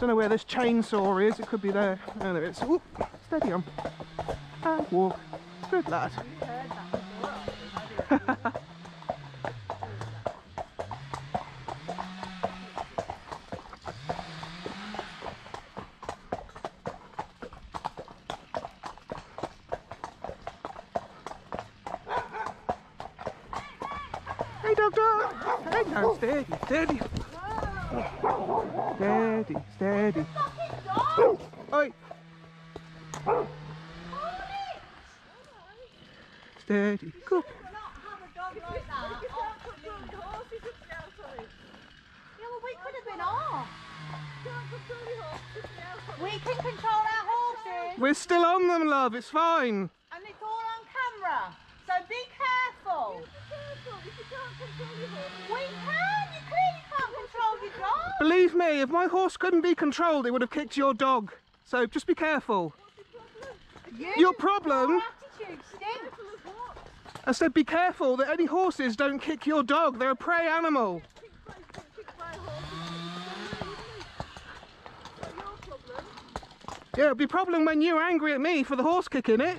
Don't know where this chainsaw is. It could be there. Oh, it is. Oop, steady on. And walk. Good lad. Hey, dog, dog. Hey, no, steady, steady. Steady, steady. Oi. Steady. Good. Yeah, well, we could have been off. We can control our horses, We're still on them, love. It's fine. and it's all on camera. So be careful. We can. You clearly can't control your dog. Believe me, if my horse couldn't be controlled, it would have kicked your dog. So just be careful. You, Your problem? Your attitude stinks. I said be careful that any horses don't kick your dog. They're a prey animal. Yeah, it'd be a problem when you're angry at me for the horse kicking it.